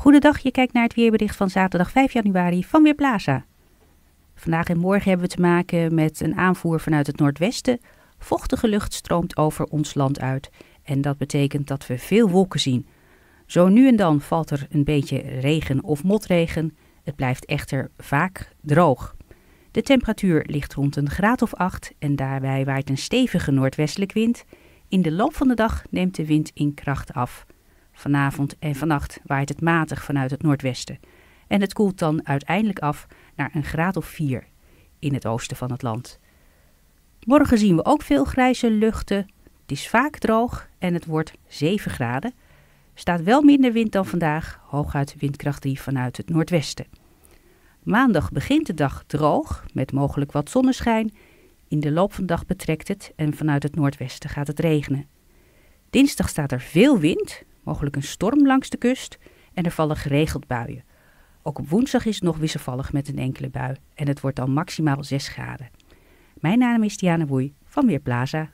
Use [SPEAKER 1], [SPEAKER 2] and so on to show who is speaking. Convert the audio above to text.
[SPEAKER 1] Goedendag, je kijkt naar het weerbericht van zaterdag 5 januari van Weerplaza. Vandaag en morgen hebben we te maken met een aanvoer vanuit het noordwesten. Vochtige lucht stroomt over ons land uit en dat betekent dat we veel wolken zien. Zo nu en dan valt er een beetje regen of motregen. Het blijft echter vaak droog. De temperatuur ligt rond een graad of 8 en daarbij waait een stevige noordwestelijk wind. In de loop van de dag neemt de wind in kracht af. Vanavond en vannacht waait het matig vanuit het noordwesten. En het koelt dan uiteindelijk af naar een graad of 4 in het oosten van het land. Morgen zien we ook veel grijze luchten. Het is vaak droog en het wordt 7 graden. Staat wel minder wind dan vandaag, hooguit windkracht 3 vanuit het noordwesten. Maandag begint de dag droog, met mogelijk wat zonneschijn. In de loop van de dag betrekt het en vanuit het noordwesten gaat het regenen. Dinsdag staat er veel wind, mogelijk een storm langs de kust en er vallen geregeld buien. Ook op woensdag is het nog wisselvallig met een enkele bui en het wordt dan maximaal 6 graden. Mijn naam is Diana Woei van Weerplaza.